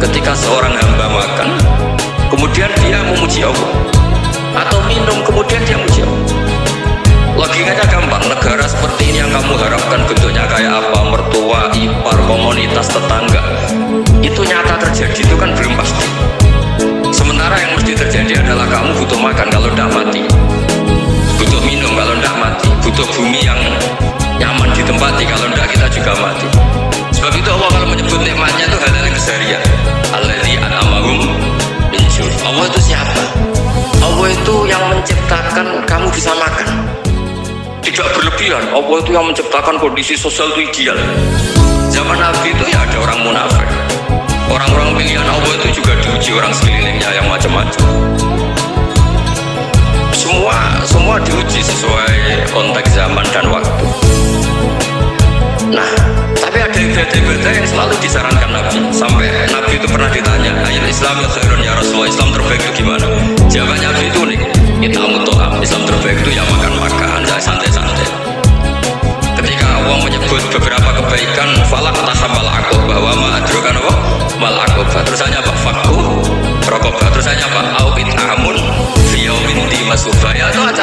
ketika seorang hamba makan, kemudian dia memuji Allah, atau minum kemudian dia memuji Allah. Logikanya gampang, negara seperti ini yang kamu harapkan bentuknya kayak apa, mertua, ipar, komunitas, tetangga, itu nyata terjadi, itu kan belum pasti. Sementara yang mesti terjadi adalah kamu butuh makan kalau tidak mati, butuh minum kalau tidak mati, butuh bumi yang nyaman ditempati kalau tidak kita juga mati. Tidak berlebihan. Allah itu yang menciptakan kondisi sosial itu ideal. Zaman Nabi itu ya ada orang munafik. Orang-orang pilihan Allah itu juga diuji orang sekelilingnya yang macam-macam. Semua semua diuji sesuai konteks zaman dan waktu. Nah, tapi ada ibadah-ibadah yang selalu disarankan Nabi. Sampai Nabi itu pernah ditanya, ayat Islam ya khairun ya Rasulullah, Islam terbaik itu gimana? Jawabannya Nabi itu unik. Kita muto'am, Islam terbaik itu ya falak tahamal akub bahwa ma adrokan apa? Mal akobah. Terus hanya apa? Fakku rokobah. Terus hanya apa? Awit amun di masubah. Ya itu juga